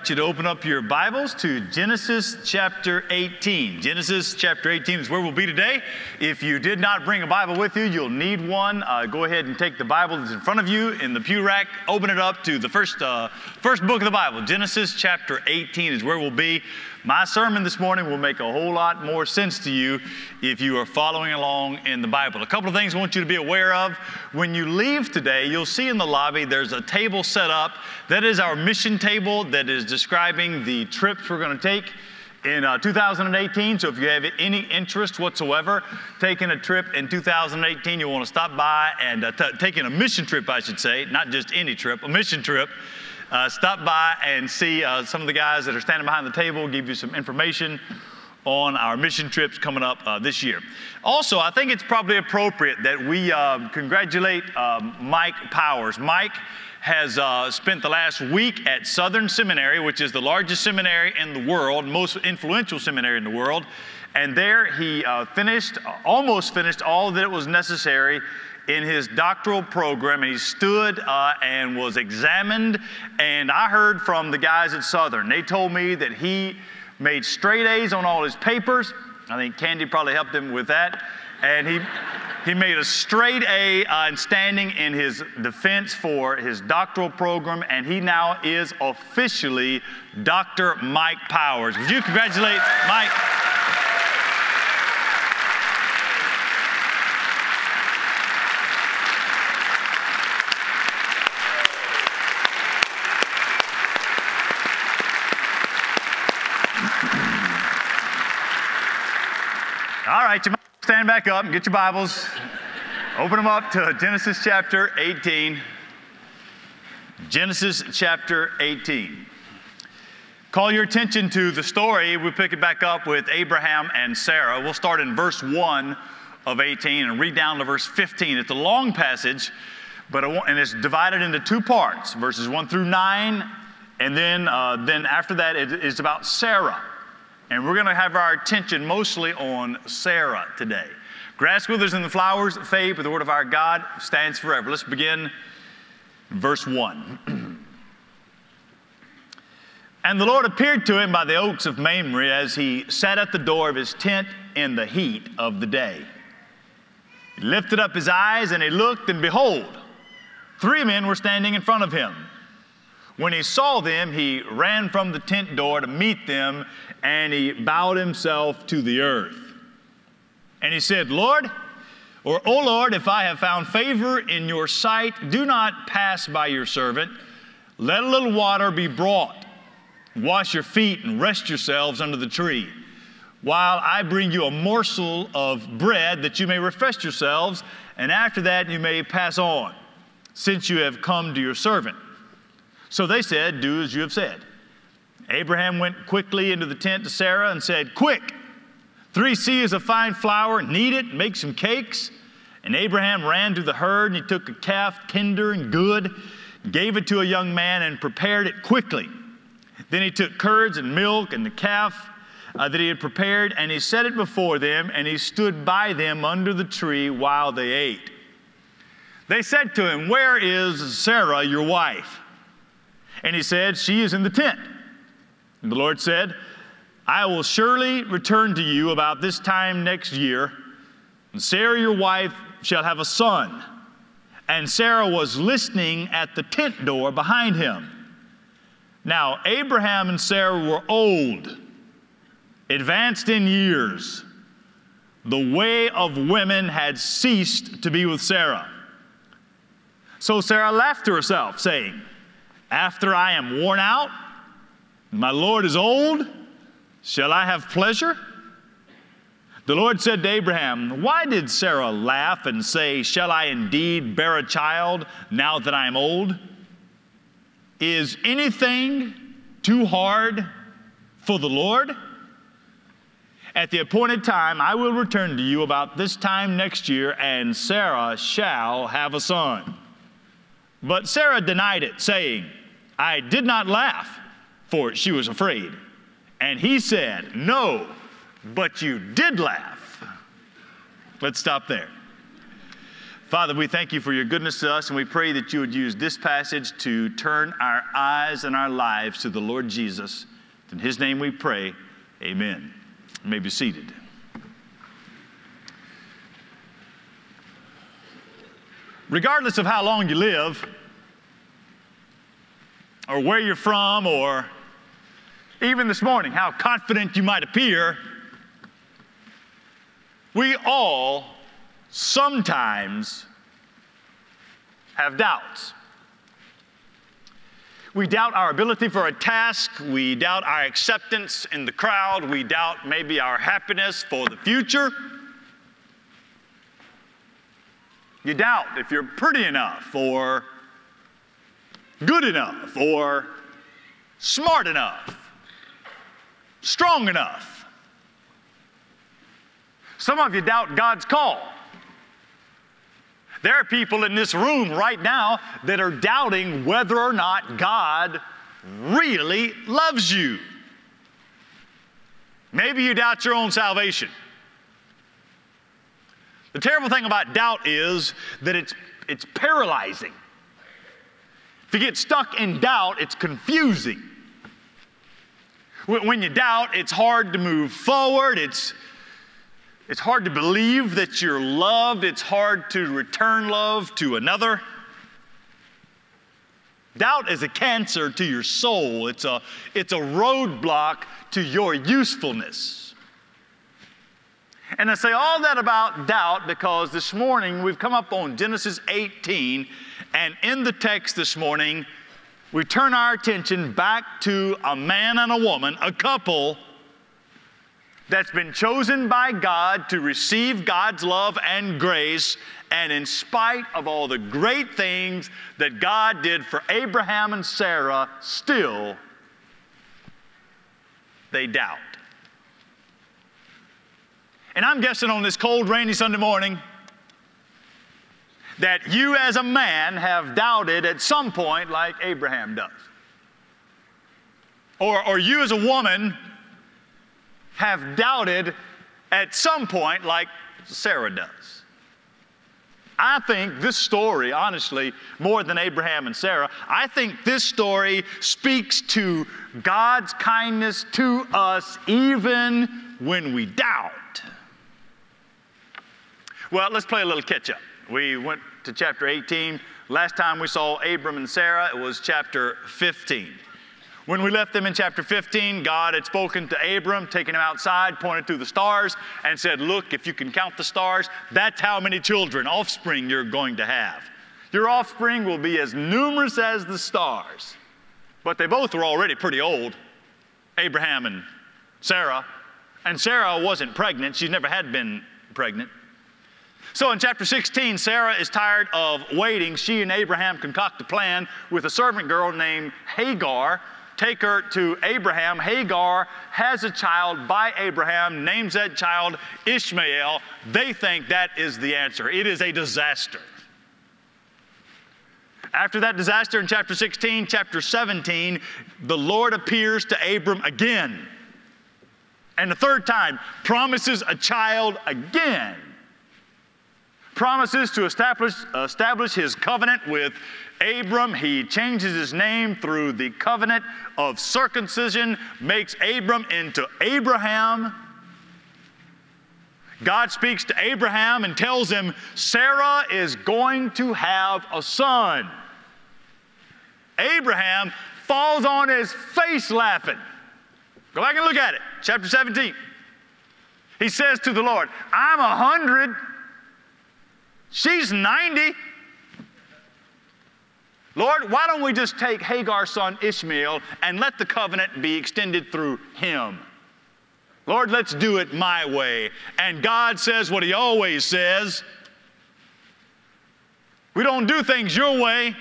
invite you to open up your Bibles to Genesis chapter 18. Genesis chapter 18 is where we'll be today. If you did not bring a Bible with you, you'll need one. Uh, go ahead and take the Bible that's in front of you in the pew rack, open it up to the first, uh, first book of the Bible. Genesis chapter 18 is where we'll be. My sermon this morning will make a whole lot more sense to you if you are following along in the Bible. A couple of things I want you to be aware of. When you leave today, you'll see in the lobby there's a table set up. That is our mission table that is describing the trips we're going to take in uh, 2018. So if you have any interest whatsoever taking a trip in 2018, you want to stop by and uh, t- taking a mission trip, I should say, not just any trip, a mission trip uh, stop by and see uh, some of the guys that are standing behind the table, give you some information on our mission trips coming up uh, this year. Also, I think it's probably appropriate that we uh, congratulate um, Mike Powers. Mike has uh, spent the last week at Southern Seminary, which is the largest seminary in the world, most influential seminary in the world. And there he uh, finished, almost finished all that it was necessary in his doctoral program, and he stood uh, and was examined. And I heard from the guys at Southern, they told me that he made straight A's on all his papers. I think Candy probably helped him with that. And he, he made a straight A uh, in standing in his defense for his doctoral program, and he now is officially Dr. Mike Powers. Would you congratulate Mike? Right, you might stand back up and get your Bibles. Open them up to Genesis chapter 18. Genesis chapter 18. Call your attention to the story. We pick it back up with Abraham and Sarah. We'll start in verse 1 of 18 and read down to verse 15. It's a long passage, but it and it's divided into two parts verses 1 through 9. And then, uh, then after that, it is about Sarah. And we're going to have our attention mostly on Sarah today. Grass withers and the flowers fade, but the word of our God stands forever. Let's begin verse 1. and the Lord appeared to him by the oaks of Mamre as he sat at the door of his tent in the heat of the day. He lifted up his eyes and he looked, and behold, three men were standing in front of him. When he saw them, he ran from the tent door to meet them, and he bowed himself to the earth. And he said, Lord, or, O Lord, if I have found favor in your sight, do not pass by your servant. Let a little water be brought. Wash your feet and rest yourselves under the tree, while I bring you a morsel of bread that you may refresh yourselves, and after that you may pass on, since you have come to your servant. So they said, Do as you have said. Abraham went quickly into the tent to Sarah and said, Quick, three seahs of fine flour, knead it, make some cakes. And Abraham ran to the herd and he took a calf, tender and good, gave it to a young man, and prepared it quickly. Then he took curds and milk and the calf uh, that he had prepared, and he set it before them, and he stood by them under the tree while they ate. They said to him, Where is Sarah, your wife? And he said, She is in the tent. And the Lord said, I will surely return to you about this time next year, and Sarah your wife shall have a son. And Sarah was listening at the tent door behind him. Now, Abraham and Sarah were old, advanced in years. The way of women had ceased to be with Sarah. So Sarah laughed to herself, saying, after I am worn out, my Lord is old, shall I have pleasure? The Lord said to Abraham, Why did Sarah laugh and say, Shall I indeed bear a child now that I am old? Is anything too hard for the Lord? At the appointed time, I will return to you about this time next year, and Sarah shall have a son. But Sarah denied it, saying, I did not laugh, for she was afraid. And he said, No, but you did laugh. Let's stop there. Father, we thank you for your goodness to us, and we pray that you would use this passage to turn our eyes and our lives to the Lord Jesus. In his name we pray, amen. You may be seated. Regardless of how long you live, or where you're from, or even this morning, how confident you might appear, we all sometimes have doubts. We doubt our ability for a task. We doubt our acceptance in the crowd. We doubt maybe our happiness for the future. You doubt if you're pretty enough or good enough or smart enough, strong enough. Some of you doubt God's call. There are people in this room right now that are doubting whether or not God really loves you. Maybe you doubt your own salvation. The terrible thing about doubt is that it's, it's paralyzing. If you get stuck in doubt, it's confusing. When you doubt, it's hard to move forward. It's, it's hard to believe that you're loved. It's hard to return love to another. Doubt is a cancer to your soul, it's a, it's a roadblock to your usefulness. And I say all that about doubt because this morning we've come up on Genesis 18, and in the text this morning, we turn our attention back to a man and a woman, a couple that's been chosen by God to receive God's love and grace. And in spite of all the great things that God did for Abraham and Sarah, still they doubt. And I'm guessing on this cold, rainy Sunday morning that you as a man have doubted at some point, like Abraham does. Or, or you as a woman have doubted at some point, like Sarah does. I think this story, honestly, more than Abraham and Sarah, I think this story speaks to God's kindness to us even when we doubt. Well, let's play a little catch up. We went to chapter 18. Last time we saw Abram and Sarah, it was chapter 15. When we left them in chapter 15, God had spoken to Abram, taken him outside, pointed to the stars, and said, Look, if you can count the stars, that's how many children, offspring, you're going to have. Your offspring will be as numerous as the stars. But they both were already pretty old Abraham and Sarah. And Sarah wasn't pregnant, she never had been pregnant. So in chapter 16, Sarah is tired of waiting. She and Abraham concoct a plan with a servant girl named Hagar. Take her to Abraham. Hagar has a child by Abraham, names that child Ishmael. They think that is the answer. It is a disaster. After that disaster in chapter 16, chapter 17, the Lord appears to Abram again. And the third time, promises a child again promises to establish, establish his covenant with Abram. He changes his name through the covenant of circumcision, makes Abram into Abraham. God speaks to Abraham and tells him, Sarah is going to have a son. Abraham falls on his face laughing. Go back and look at it, chapter 17. He says to the Lord, I'm a hundred She's 90. Lord, why don't we just take Hagar's son Ishmael and let the covenant be extended through him? Lord, let's do it my way. And God says what he always says we don't do things your way,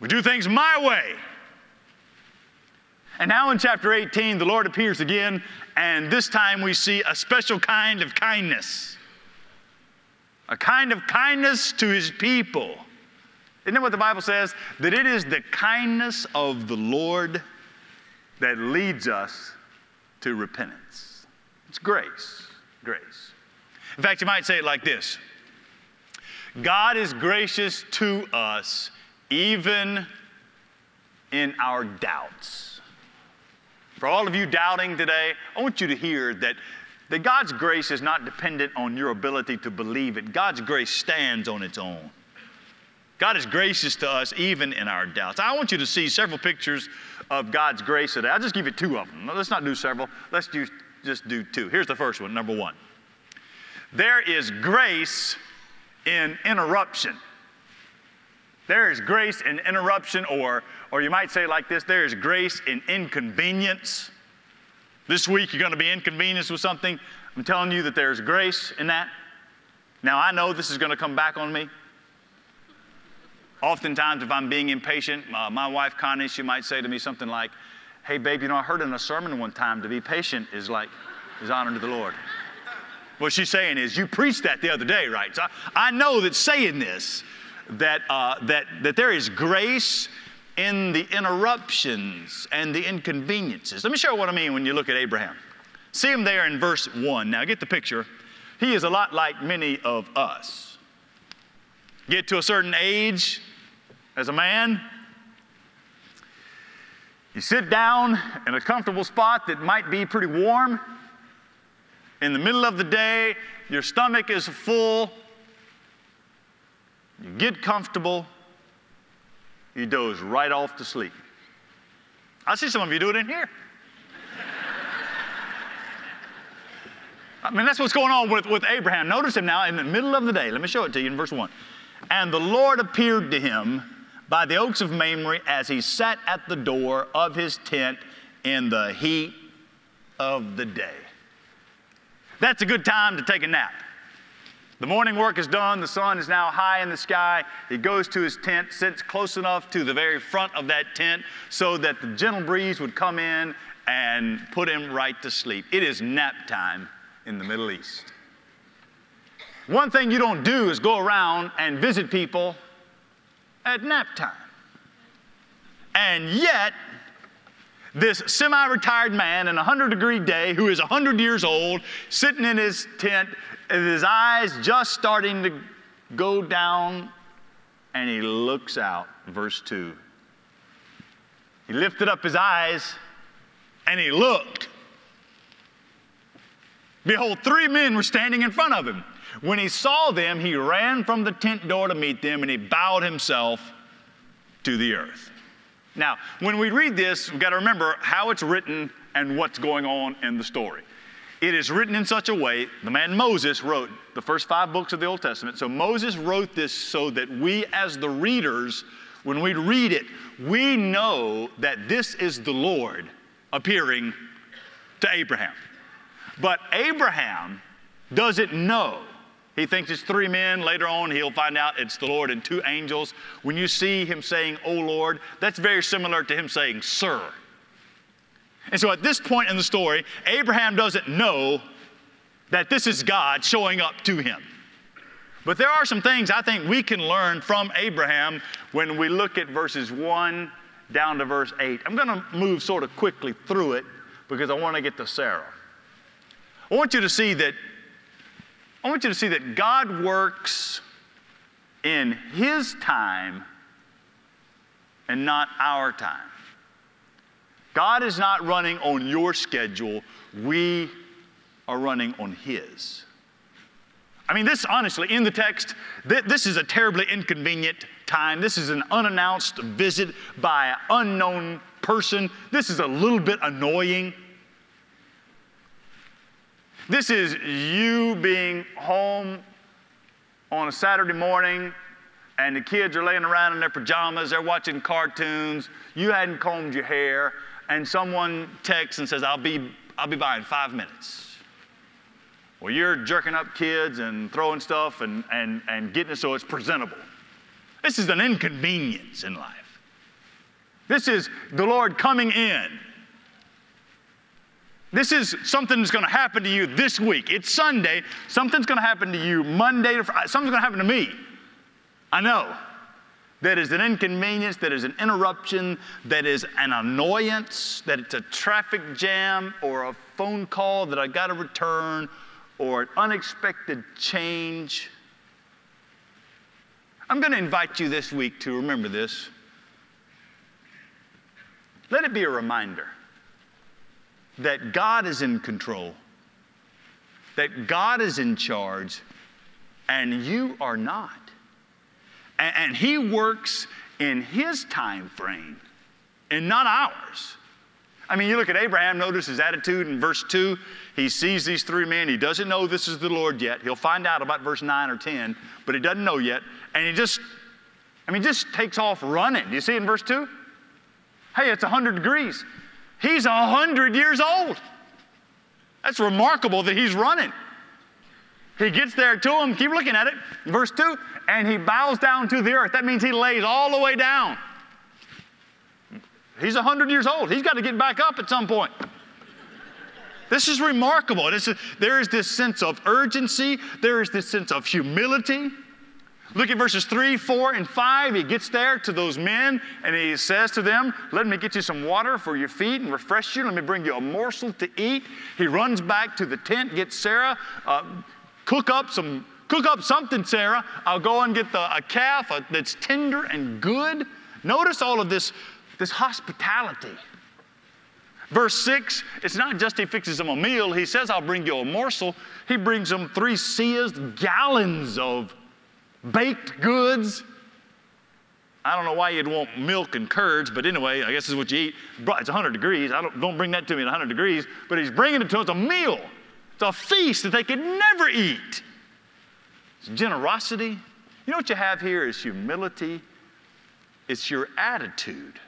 we do things my way. And now in chapter 18, the Lord appears again, and this time we see a special kind of kindness a kind of kindness to his people. Isn't that what the Bible says? That it is the kindness of the Lord that leads us to repentance. It's grace. Grace. In fact, you might say it like this God is gracious to us even in our doubts. For all of you doubting today, I want you to hear that, that God's grace is not dependent on your ability to believe it. God's grace stands on its own. God is gracious to us even in our doubts. I want you to see several pictures of God's grace today. I'll just give you two of them. Let's not do several. Let's do, just do two. Here's the first one, number one. There is grace in interruption. There is grace in interruption, or, or you might say like this there is grace in inconvenience. This week you're going to be inconvenienced with something. I'm telling you that there's grace in that. Now, I know this is going to come back on me. Oftentimes, if I'm being impatient, uh, my wife Connie, she might say to me something like, Hey, babe, you know, I heard in a sermon one time to be patient is like, is honor to the Lord. What she's saying is, you preached that the other day, right? So I, I know that saying this, that, uh, that, that there is grace in the interruptions and the inconveniences. Let me show you what I mean when you look at Abraham. See him there in verse 1. Now get the picture. He is a lot like many of us. Get to a certain age as a man, you sit down in a comfortable spot that might be pretty warm in the middle of the day, your stomach is full, you get comfortable, you doze right off to sleep. I see some of you do it in here. I mean, that's what's going on with, with Abraham. Notice him now in the middle of the day. Let me show it to you in verse 1. And the Lord appeared to him by the oaks of Mamre as he sat at the door of his tent in the heat of the day. That's a good time to take a nap. The morning work is done, the sun is now high in the sky. He goes to his tent, sits close enough to the very front of that tent so that the gentle breeze would come in and put him right to sleep. It is nap time in the Middle East. One thing you don't do is go around and visit people at nap time. And yet, this semi retired man in a 100 degree day who is 100 years old, sitting in his tent, with his eyes just starting to go down, and he looks out. Verse 2. He lifted up his eyes and he looked. Behold, three men were standing in front of him. When he saw them, he ran from the tent door to meet them and he bowed himself to the earth. Now, when we read this, we've got to remember how it's written and what's going on in the story. It is written in such a way, the man Moses wrote the first five books of the Old Testament. So Moses wrote this so that we, as the readers, when we read it, we know that this is the Lord appearing to Abraham. But Abraham doesn't know he thinks it's three men. Later on, he'll find out it's the Lord and two angels. When you see him saying, Oh Lord, that's very similar to him saying, Sir. And so at this point in the story, Abraham doesn't know that this is God showing up to him. But there are some things I think we can learn from Abraham when we look at verses 1 down to verse 8. I'm going to move sort of quickly through it because I want to get to Sarah. I want you to see that I want you to see that God works in His time and not our time. God is not running on your schedule, we are running on His. I mean, this honestly, in the text, th- this is a terribly inconvenient time. This is an unannounced visit by an unknown person. This is a little bit annoying. This is you being home on a Saturday morning and the kids are laying around in their pajamas, they're watching cartoons, you hadn't combed your hair, and someone texts and says, I'll be, I'll be by in five minutes. Well, you're jerking up kids and throwing stuff and, and, and getting it so it's presentable. This is an inconvenience in life. This is the Lord coming in this is something that's going to happen to you this week. It's Sunday. Something's going to happen to you Monday to Friday. Something's going to happen to me. I know. That is an inconvenience, that is an interruption, that is an annoyance, that it's a traffic jam or a phone call that I got to return or an unexpected change. I'm going to invite you this week to remember this. Let it be a reminder that God is in control, that God is in charge, and you are not. And, He works in His time frame and not ours. I mean, you look at Abraham, notice his attitude in verse 2. He sees these three men. He doesn't know this is the Lord yet. He'll find out about verse 9 or 10, but he doesn't know yet. And he just, I mean, just takes off running. Do you see in verse 2? Hey, it's 100 degrees. He's 100 years old. That's remarkable that he's running. He gets there to him, keep looking at it, verse 2, and he bows down to the earth. That means he lays all the way down. He's 100 years old. He's got to get back up at some point. This is remarkable. A, there is this sense of urgency, there is this sense of humility. Look at verses 3, 4, and 5. He gets there to those men and he says to them, Let me get you some water for your feet and refresh you. Let me bring you a morsel to eat. He runs back to the tent, gets Sarah, uh, cook up some. Cook up something, Sarah. I'll go and get the, a calf uh, that's tender and good. Notice all of this, this hospitality. Verse 6, it's not just he fixes them a meal, he says, I'll bring you a morsel. He brings them three seahs, gallons of baked goods. I don't know why you'd want milk and curds, but anyway, I guess this is what you eat. It's 100 degrees. I don't, don't bring that to me at 100 degrees, but he's bringing it to us a meal. It's a feast that they could never eat. It's generosity. You know what you have here is humility, it's your attitude.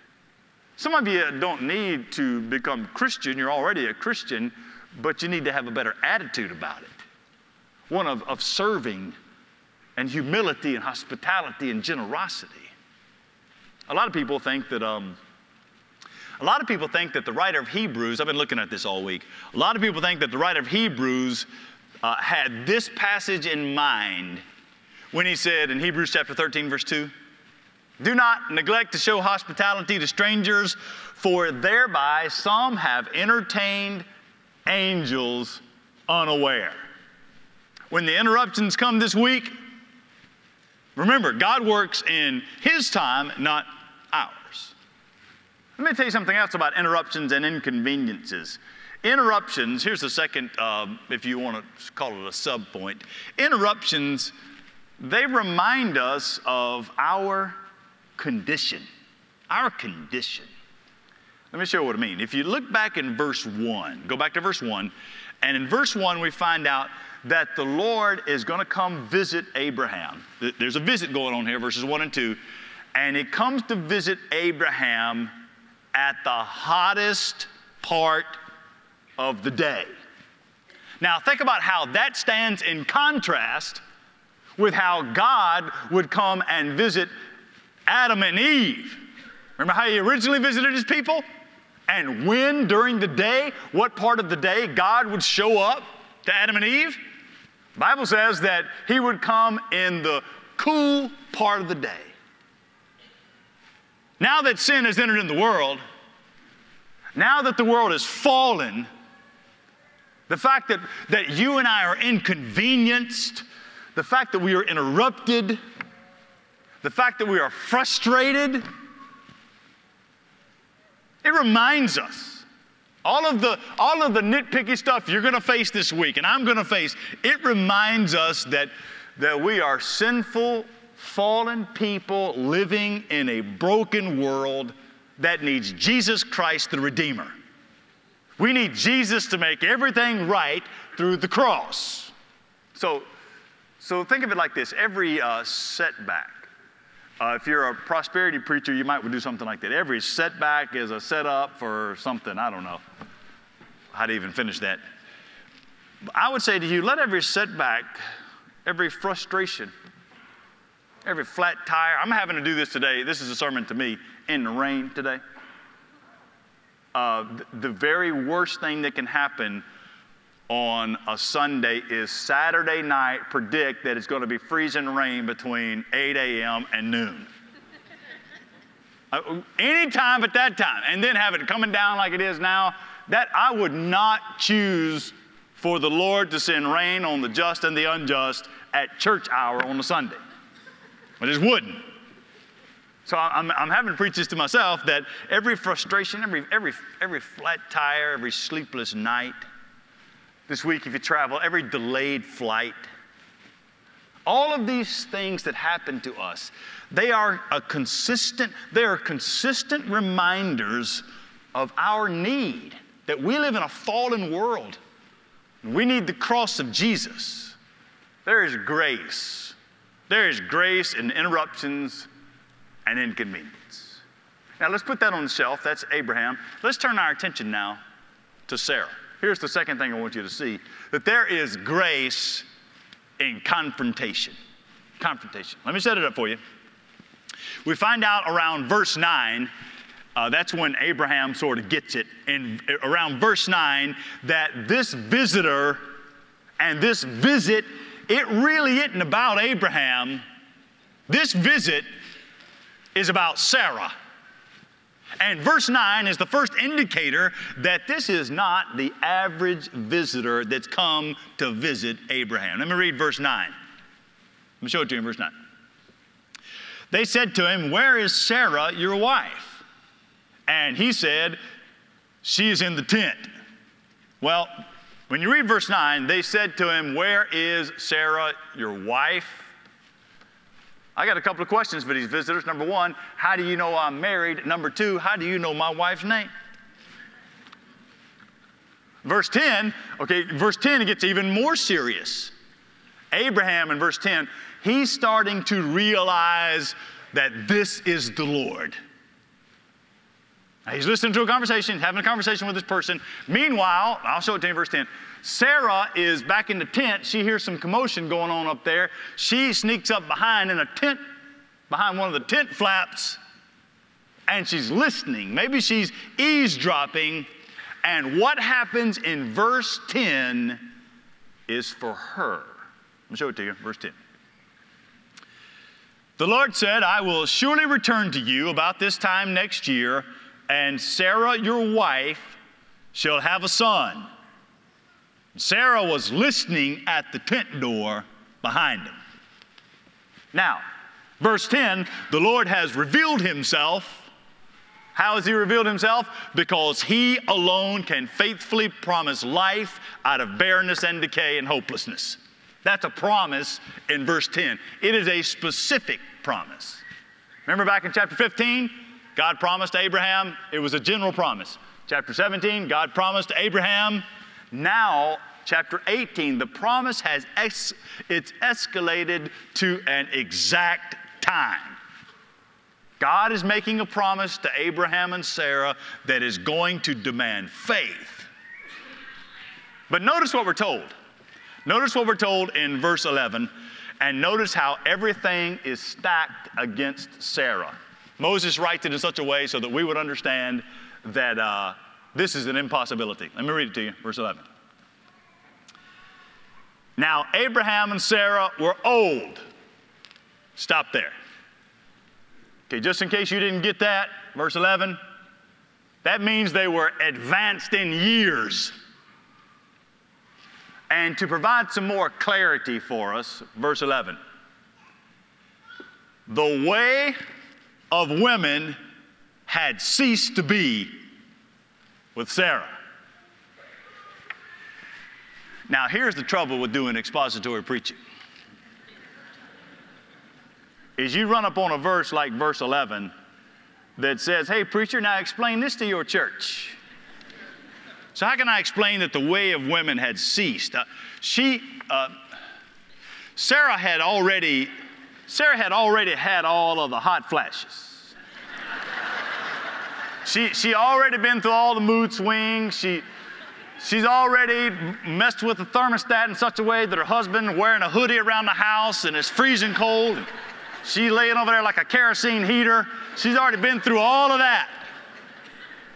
Some of you don't need to become Christian, you're already a Christian, but you need to have a better attitude about it. One of, of serving and humility and hospitality and generosity. A lot of people think that, um, a lot of people think that the writer of Hebrews, I've been looking at this all week, a lot of people think that the writer of Hebrews uh, had this passage in mind when he said in Hebrews chapter 13, verse 2, do not neglect to show hospitality to strangers, for thereby some have entertained angels unaware. When the interruptions come this week, remember, God works in His time, not ours. Let me tell you something else about interruptions and inconveniences. Interruptions, here's the second, um, if you want to call it a sub point. Interruptions, they remind us of our condition. Our condition. Let me show you what I mean. If you look back in verse 1, go back to verse 1, and in verse 1, we find out that the Lord is going to come visit Abraham. There's a visit going on here, verses 1 and 2, and he comes to visit Abraham at the hottest part of the day. Now, think about how that stands in contrast with how God would come and visit Adam and Eve. Remember how he originally visited his people? And when during the day, what part of the day God would show up to Adam and Eve? The Bible says that he would come in the cool part of the day. Now that sin has entered in the world, now that the world is fallen, the fact that, that you and I are inconvenienced, the fact that we are interrupted, the fact that we are frustrated, it reminds us. All of the, all of the nitpicky stuff you're going to face this week and I'm going to face, it reminds us that, that we are sinful, fallen people living in a broken world that needs Jesus Christ, the Redeemer. We need Jesus to make everything right through the cross. So, so think of it like this every uh, setback, uh, if you're a prosperity preacher, you might do something like that. Every setback is a setup for something. I don't know how to even finish that. I would say to you, let every setback, every frustration, every flat tire, I'm having to do this today. This is a sermon to me in the rain today. Uh, the very worst thing that can happen on a Sunday is Saturday night predict that it's going to be freezing rain between 8 a.m. and noon. uh, anytime but that time, and then have it coming down like it is now, that I would not choose for the Lord to send rain on the just and the unjust at church hour on a Sunday. I just wouldn't. So I'm, I'm having to preach this to myself that every frustration, every, every, every flat tire, every sleepless night, this week if you travel, every delayed flight, all of these things that happen to us, they are a consistent, they are consistent reminders of our need that we live in a fallen world. We need the cross of Jesus. There is grace. There is grace in interruptions and inconvenience. Now let's put that on the shelf. That's Abraham. Let's turn our attention now to Sarah. Here's the second thing I want you to see that there is grace in confrontation. Confrontation. Let me set it up for you. We find out around verse 9, uh, that's when Abraham sort of gets it, and around verse 9, that this visitor and this visit, it really isn't about Abraham. This visit is about Sarah. And verse 9 is the first indicator that this is not the average visitor that's come to visit Abraham. Let me read verse 9. Let me show it to you in verse 9. They said to him, Where is Sarah, your wife? And he said, She is in the tent. Well, when you read verse 9, they said to him, Where is Sarah, your wife? I got a couple of questions for these visitors. Number one, how do you know I'm married? Number two, how do you know my wife's name? Verse 10, okay, verse 10, it gets even more serious. Abraham in verse 10, he's starting to realize that this is the Lord. Now, he's listening to a conversation, having a conversation with this person. Meanwhile, I'll show it to you in verse 10. Sarah is back in the tent. She hears some commotion going on up there. She sneaks up behind in a tent, behind one of the tent flaps, and she's listening. Maybe she's eavesdropping. And what happens in verse 10 is for her. Let me show it to you, verse 10. The Lord said, I will surely return to you about this time next year, and Sarah, your wife, shall have a son. Sarah was listening at the tent door behind him. Now, verse 10 the Lord has revealed himself. How has he revealed himself? Because he alone can faithfully promise life out of barrenness and decay and hopelessness. That's a promise in verse 10. It is a specific promise. Remember back in chapter 15? God promised Abraham, it was a general promise. Chapter 17, God promised Abraham now, chapter 18, the promise has it's escalated to an exact time. God is making a promise to Abraham and Sarah that is going to demand faith. But notice what we're told. Notice what we're told in verse 11, and notice how everything is stacked against Sarah. Moses writes it in such a way so that we would understand that uh, this is an impossibility. Let me read it to you, verse 11. Now, Abraham and Sarah were old. Stop there. Okay, just in case you didn't get that, verse 11, that means they were advanced in years. And to provide some more clarity for us, verse 11, the way of women had ceased to be with Sarah. Now, here's the trouble with doing expository preaching. Is you run up on a verse like verse 11 that says, Hey, preacher, now explain this to your church. So, how can I explain that the way of women had ceased? Uh, she, uh, Sarah had already, Sarah had already had all of the hot flashes. She, she already been through all the mood swings. She, she's already messed with the thermostat in such a way that her husband wearing a hoodie around the house and it's freezing cold. And She laying over there like a kerosene heater. She's already been through all of that.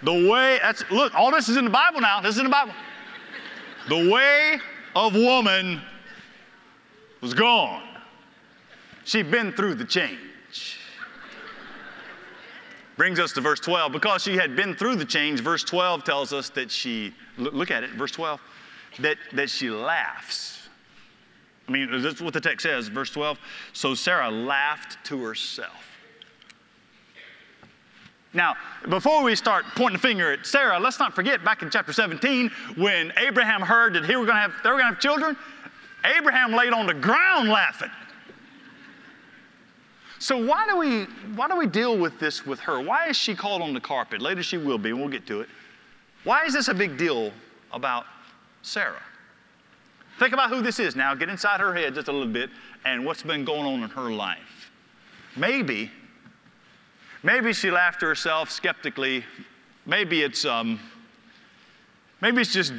The way, that's, look, all this is in the Bible now. This is in the Bible. The way of woman was gone. She'd been through the change. Brings us to verse 12. Because she had been through the change, verse 12 tells us that she, look at it, verse 12, that, that she laughs. I mean, that's what the text says, verse 12. So Sarah laughed to herself. Now, before we start pointing the finger at Sarah, let's not forget back in chapter 17 when Abraham heard that he were going to have, they were going to have children. Abraham laid on the ground laughing. So why do we why do we deal with this with her? Why is she called on the carpet? Later she will be, and we'll get to it. Why is this a big deal about Sarah? Think about who this is now. Get inside her head just a little bit and what's been going on in her life. Maybe, maybe she laughed to herself skeptically. Maybe it's um, maybe it's just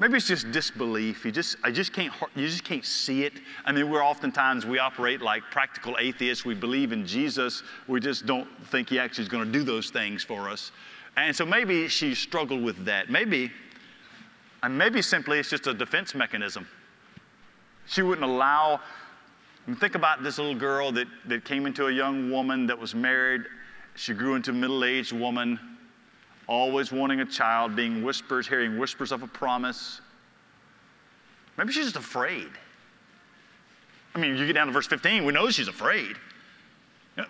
maybe it's just disbelief. You just I just can't you just can't see it. I mean, we're oftentimes we operate like practical atheists. We believe in Jesus. We just don't think he actually is going to do those things for us. And so maybe she struggled with that. Maybe and maybe simply it's just a defense mechanism. She wouldn't allow, think about this little girl that, that came into a young woman that was married. She grew into a middle aged woman, always wanting a child, being whispers, hearing whispers of a promise. Maybe she's just afraid. I mean, you get down to verse 15, we know she's afraid.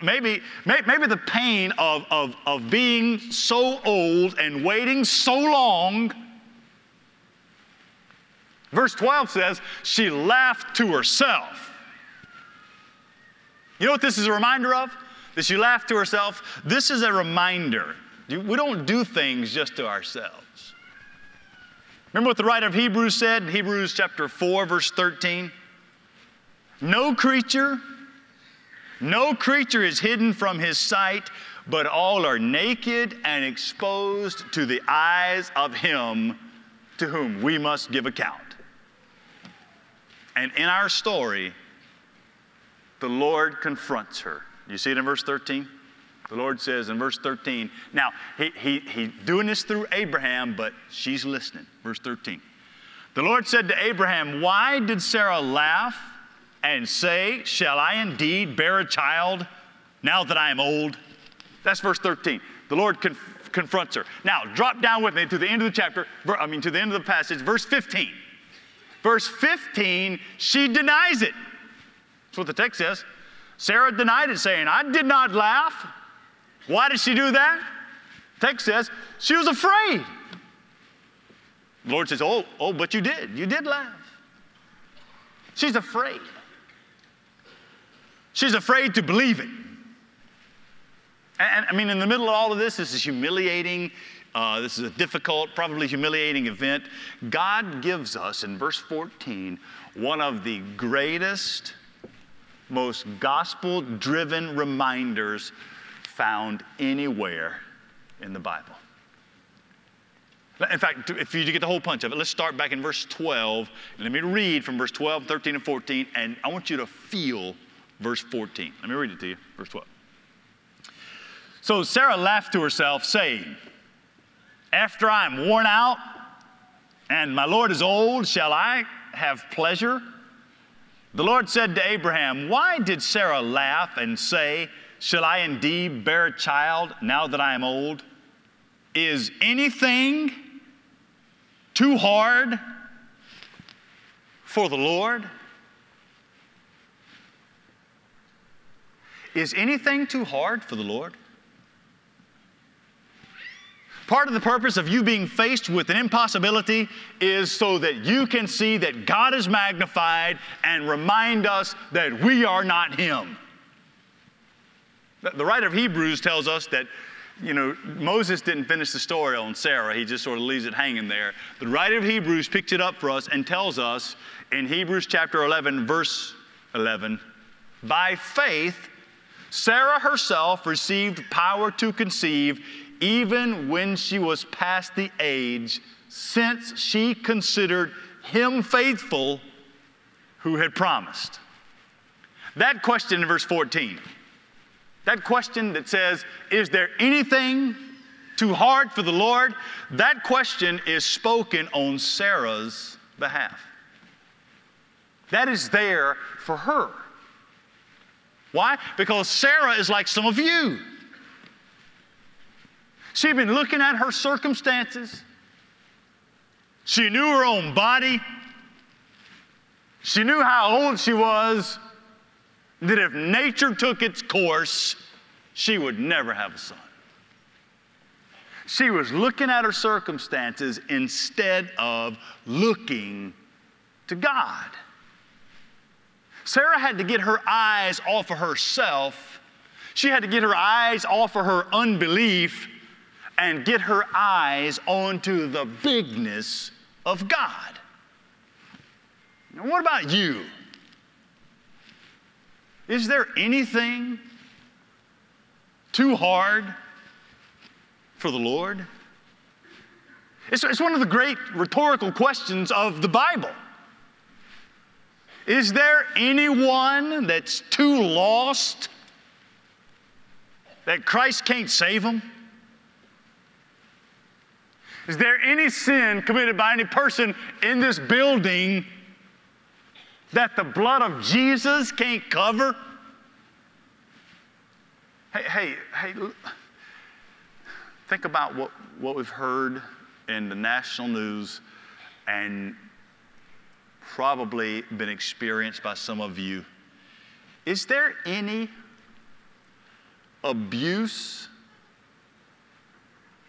Maybe, maybe the pain of, of, of being so old and waiting so long Verse 12 says, she laughed to herself. You know what this is a reminder of? That she laughed to herself? This is a reminder. We don't do things just to ourselves. Remember what the writer of Hebrews said in Hebrews chapter 4, verse 13? No creature, no creature is hidden from his sight, but all are naked and exposed to the eyes of him to whom we must give account. And in our story, the Lord confronts her. You see it in verse 13? The Lord says in verse 13, now he, he, he doing this through Abraham, but she's listening. Verse 13. The Lord said to Abraham, Why did Sarah laugh and say, Shall I indeed bear a child now that I am old? That's verse 13. The Lord conf- confronts her. Now, drop down with me to the end of the chapter, I mean, to the end of the passage, verse 15. Verse 15, she denies it. That's what the text says. Sarah denied it, saying, I did not laugh. Why did she do that? Text says, she was afraid. The Lord says, Oh, oh, but you did. You did laugh. She's afraid. She's afraid to believe it. And, I mean, in the middle of all of this, this is humiliating. Uh, this is a difficult, probably humiliating event. God gives us, in verse 14, one of the greatest, most gospel driven reminders found anywhere in the Bible. In fact, if you get the whole punch of it, let's start back in verse 12. Let me read from verse 12, 13, and 14, and I want you to feel verse 14. Let me read it to you, verse 12. So Sarah laughed to herself, saying, after I am worn out and my Lord is old, shall I have pleasure? The Lord said to Abraham, Why did Sarah laugh and say, Shall I indeed bear a child now that I am old? Is anything too hard for the Lord? Is anything too hard for the Lord? Part of the purpose of you being faced with an impossibility is so that you can see that God is magnified and remind us that we are not Him. The writer of Hebrews tells us that, you know, Moses didn't finish the story on Sarah, he just sort of leaves it hanging there. The writer of Hebrews picks it up for us and tells us in Hebrews chapter 11, verse 11, by faith, Sarah herself received power to conceive even when she was past the age, since she considered him faithful who had promised. That question in verse 14, that question that says, Is there anything too hard for the Lord? That question is spoken on Sarah's behalf. That is there for her. Why? Because Sarah is like some of you. She'd been looking at her circumstances. She knew her own body. She knew how old she was, that if nature took its course, she would never have a son. She was looking at her circumstances instead of looking to God. Sarah had to get her eyes off of herself. She had to get her eyes off of her unbelief and get her eyes onto the bigness of God. Now, what about you? Is there anything too hard for the Lord? It's, it's one of the great rhetorical questions of the Bible. Is there anyone that's too lost that Christ can't save them? Is there any sin committed by any person in this building that the blood of Jesus can't cover? Hey, hey, hey, think about what, what we've heard in the national news and probably been experienced by some of you. Is there any abuse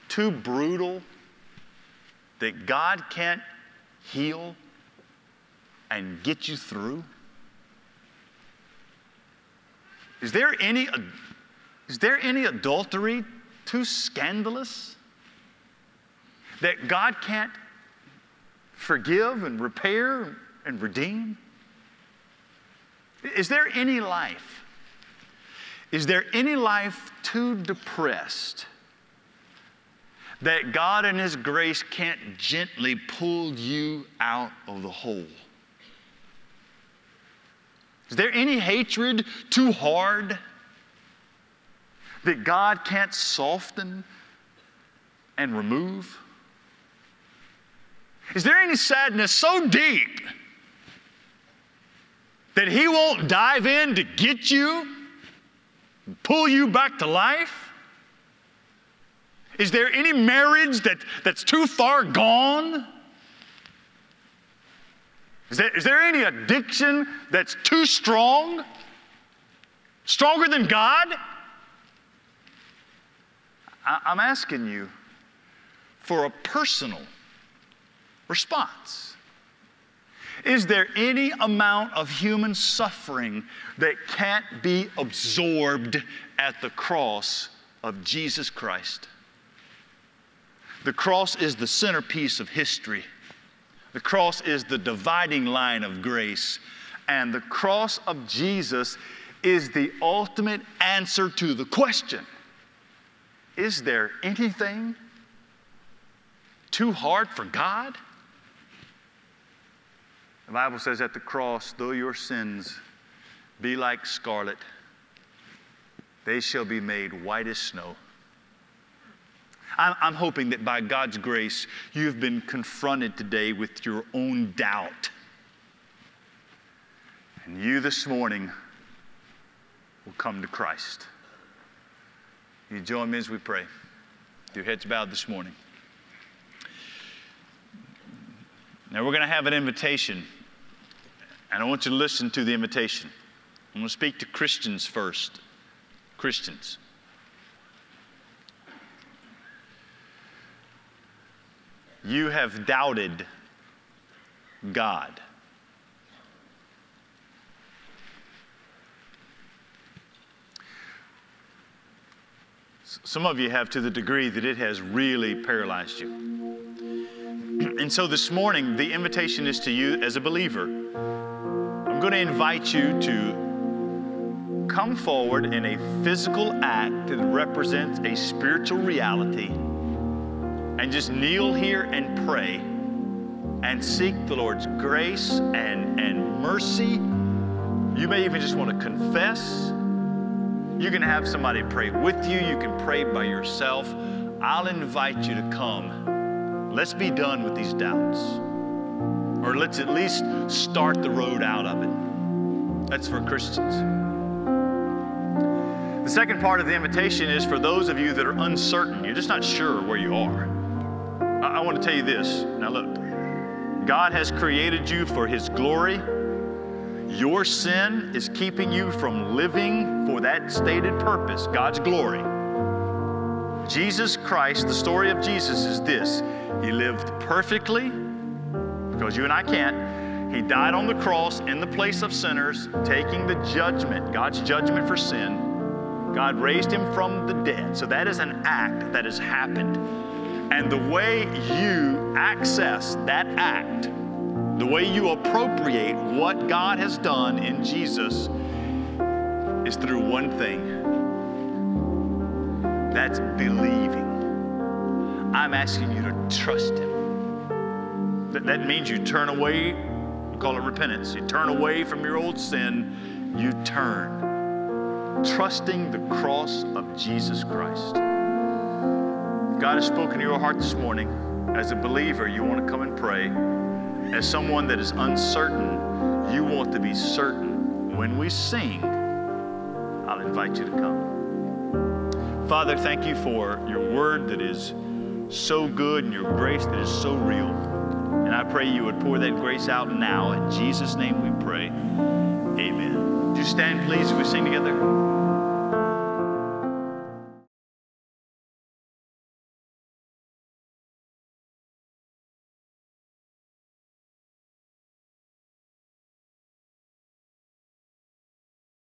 too brutal that God can't heal and get you through? Is there any, is there any adultery too scandalous that God can't forgive and repair and redeem? Is there any life? Is there any life too depressed that God in His grace can't gently pull you out of the hole? Is there any hatred too hard that God can't soften and remove? Is there any sadness so deep that He won't dive in to get you, pull you back to life? Is there any marriage that, that's too far gone? Is there, is there any addiction that's too strong? Stronger than God? I, I'm asking you for a personal response. Is there any amount of human suffering that can't be absorbed at the cross of Jesus Christ? The cross is the centerpiece of history. The cross is the dividing line of grace. And the cross of Jesus is the ultimate answer to the question Is there anything too hard for God? The Bible says at the cross, though your sins be like scarlet, they shall be made white as snow. I'm hoping that by God's grace, you've been confronted today with your own doubt. And you this morning will come to Christ. You join me as we pray. Your heads bowed this morning. Now, we're going to have an invitation, and I want you to listen to the invitation. I'm going to speak to Christians first. Christians. You have doubted God. Some of you have to the degree that it has really paralyzed you. and so this morning, the invitation is to you as a believer. I'm going to invite you to come forward in a physical act that represents a spiritual reality and just kneel here and pray and seek the Lord's grace and, and mercy. You may even just want to confess. You can have somebody pray with you. You can pray by yourself. I'll invite you to come. Let's be done with these doubts. Or let's at least start the road out of it. That's for Christians. The second part of the invitation is for those of you that are uncertain. You're just not sure where you are. I, I want to tell you this. Now, look, God has created you for His glory, your sin is keeping you from living for that stated purpose, God's glory. Jesus Christ, the story of Jesus is this He lived perfectly, because you and I can't. He died on the cross in the place of sinners, taking the judgment, God's judgment for sin. God raised him from the dead. So that is an act that has happened. And the way you access that act, the way you appropriate what God has done in Jesus, is through one thing that's believing. I'm asking you to trust Him. That, that means you turn away, we call it repentance. You turn away from your old sin, you turn, trusting the cross of Jesus Christ. God has spoken to your heart this morning. As a believer, you want to come and pray. As someone that is uncertain, you want to be certain. When we sing, I'll invite you to come. Father, thank you for your word that is so good and your grace that is so real. And I pray you would pour that grace out now. In Jesus' name we pray. Amen. Would you stand, please, as we sing together?